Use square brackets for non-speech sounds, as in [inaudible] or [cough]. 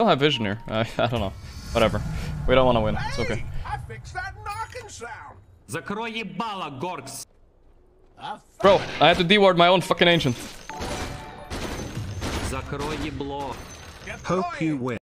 I don't have vision here. Uh, [laughs] I don't know. Whatever. We don't want to win. It's okay. I fixed that knocking sound. Bro, I had to deward my own fucking ancient. Hope you win.